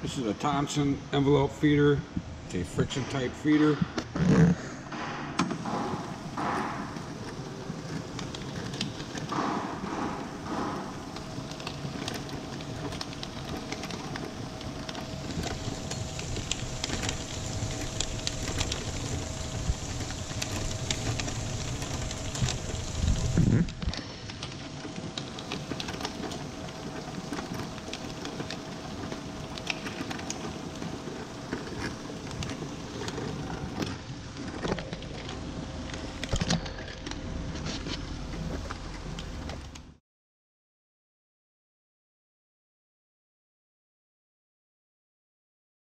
This is a Thompson envelope feeder. It's a friction type feeder.